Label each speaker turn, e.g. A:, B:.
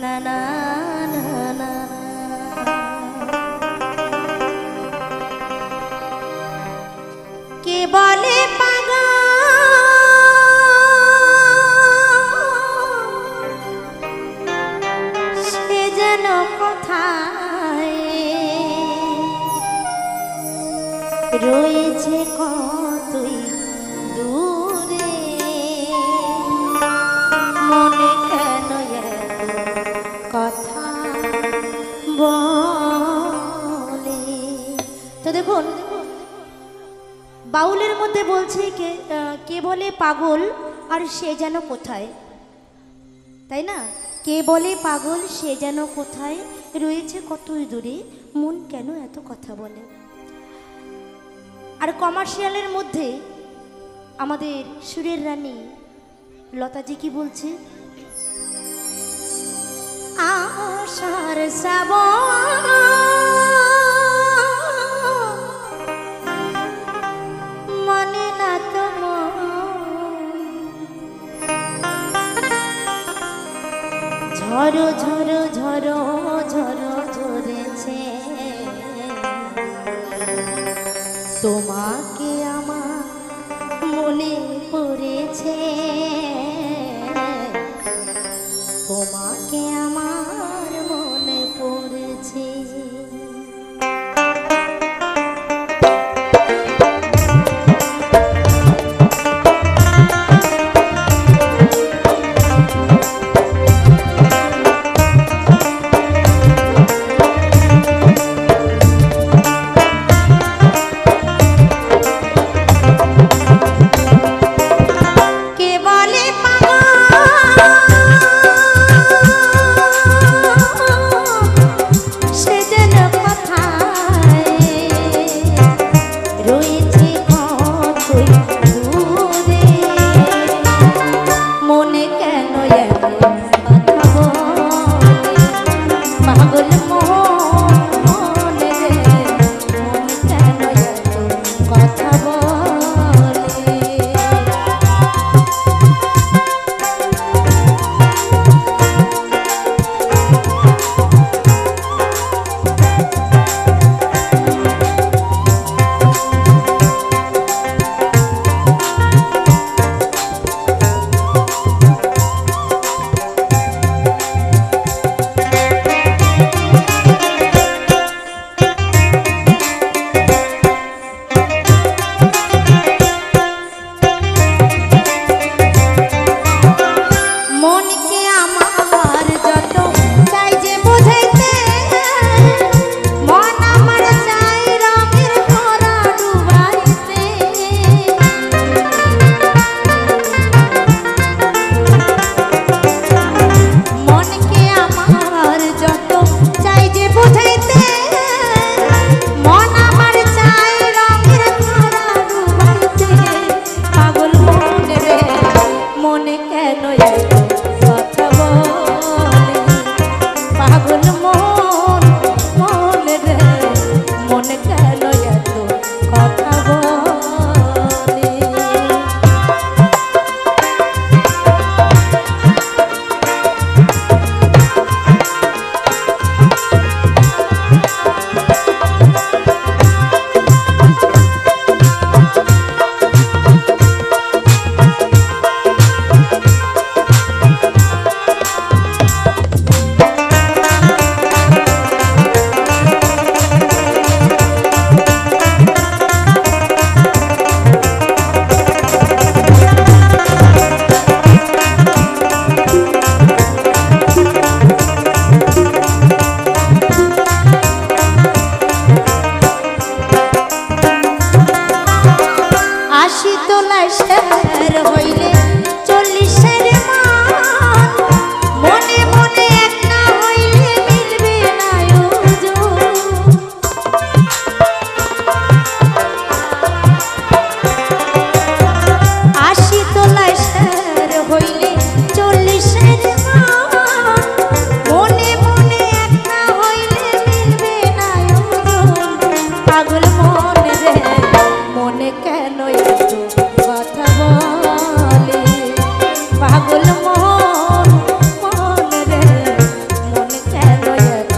A: na na তো দেখুন, বাউলের মধ্যে বলছে কে কে বলে পাগল আর সে যেন কোথায়? তাই না? কে বলে পাগল, সে যেন কোথায়? রয়েছে কতই দূরে, মন কেন এত কথা বলে? আর কমার্শিয়ালের মধ্যে আমাদের সুরের রানী লতাজি কি বলছে? আশার শ্রাবণ ঝড়ো ঝড়ো ঝড়ো ঝড়ো ঝরেছে। তোমাকে আমার মনে পড়েছে। তোমাকে আমার মনে কেন এত কথা বলে? পাগল মনে কেন এত